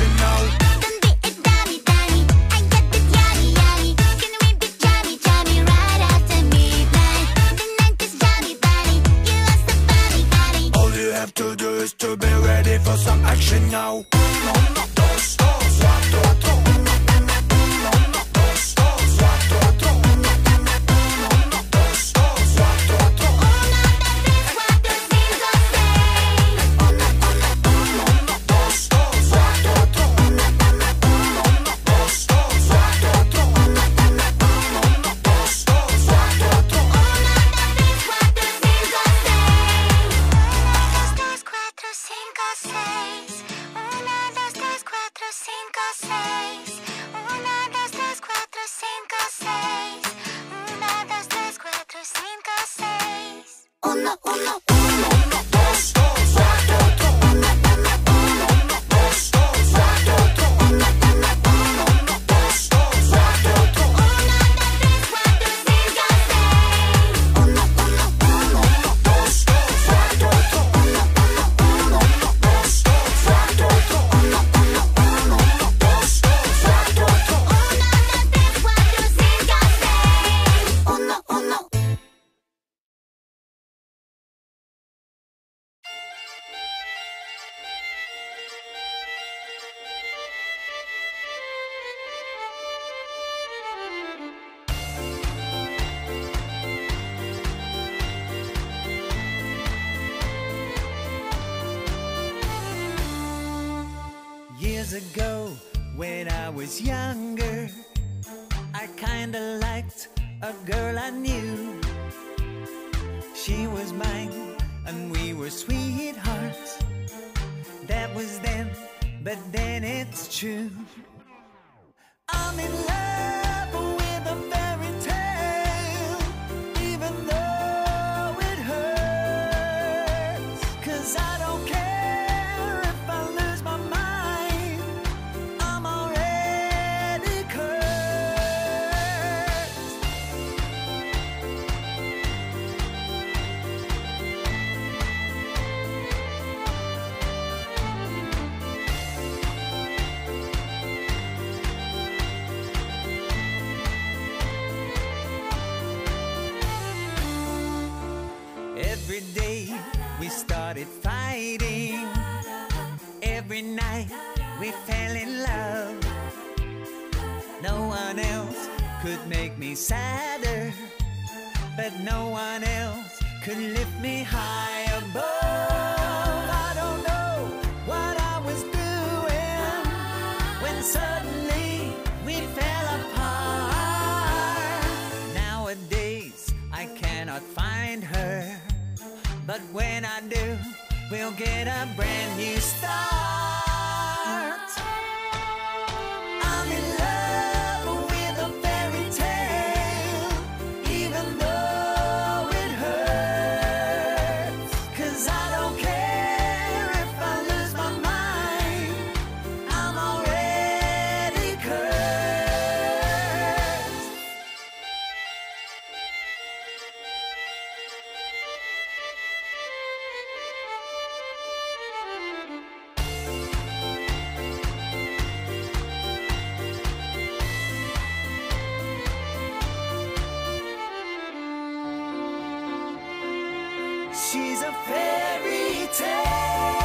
you know. years ago, when I was younger, I kinda liked a girl I knew. She was mine, and we were sweethearts. That was then, but then it's true. I'm in love. sadder, but no one else could lift me high above. I don't know what I was doing when suddenly we fell apart. Nowadays, I cannot find her, but when I do, we'll get a brand. She's a fairy tale.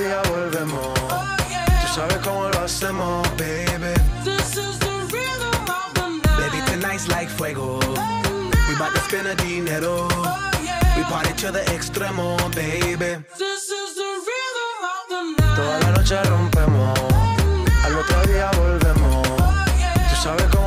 Día volvemos. Tú sabes cómo lo hacemos, baby. This is the rhythm of the night. Baby, tonight's like fuego. We bout to spend a dinero. We party to the extremo, baby. This is the rhythm of the night. Toda la noche rompemos, al otro día volvemos. Tú sabes cómo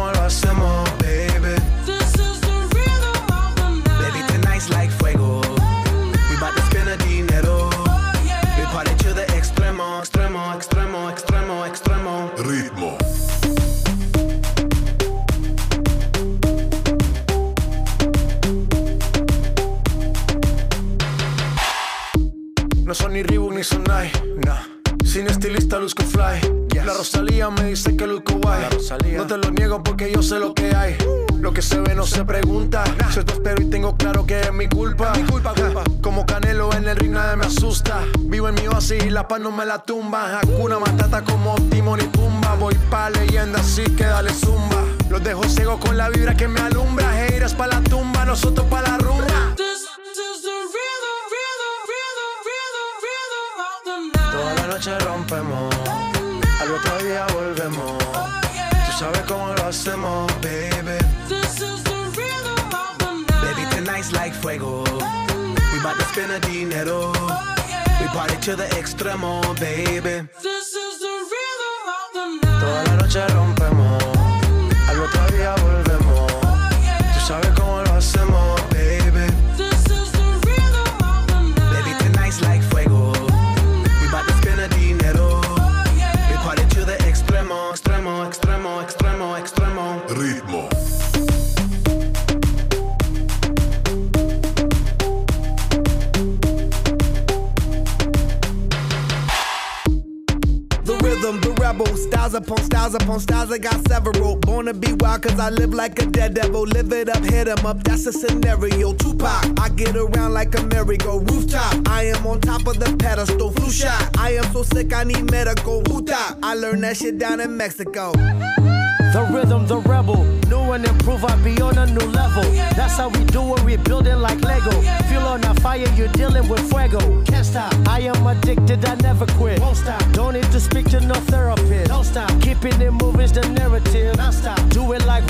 porque yo sé lo que hay. Lo que se ve no se pregunta. Si esto espero y tengo claro que es mi culpa. Mi culpa, culpa. Como Canelo en el ring nada me asusta. Vivo en mi oasis y la paz no me la tumba. Hakuna Matata como Timon y Pumba. Voy pa' leyenda así que dale zumba. Los dejo ciego con la vibra que me alumbra. Heiras pa' la tumba, nosotros pa' la rumba. This is the rhythm, rhythm, rhythm, rhythm, rhythm of the night. Toda la noche rompemos, al otro día volvemos. Sabes cómo lo hacemos, baby. This is the rhythm of the night. Baby, tonight's like fuego. We bout to spend a dinero. Oh, we party to the extremo, baby. This styles upon styles. I got several. Born to be wild, cause I live like a dead devil. Live it up, hit 'em up, that's a scenario. Tupac, I get around like a merry-go rooftop. I am on top of the pedestal, flu shot. I am so sick, I need medical. Huta, I learned that shit down in Mexico. The rhythm, the rebel. New and improve, I be on a new level. That's how we do it, we building like Lego. Feel on a fire, you're dealing with fuego. Can't stop. I am addicted, I never quit. Won't stop. Don't need to speak to no. Keeping it moving's the narrative. Non stop. Do it like